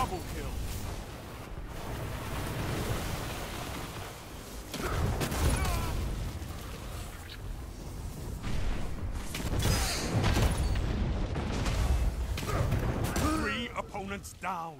Double kill. Three opponents down.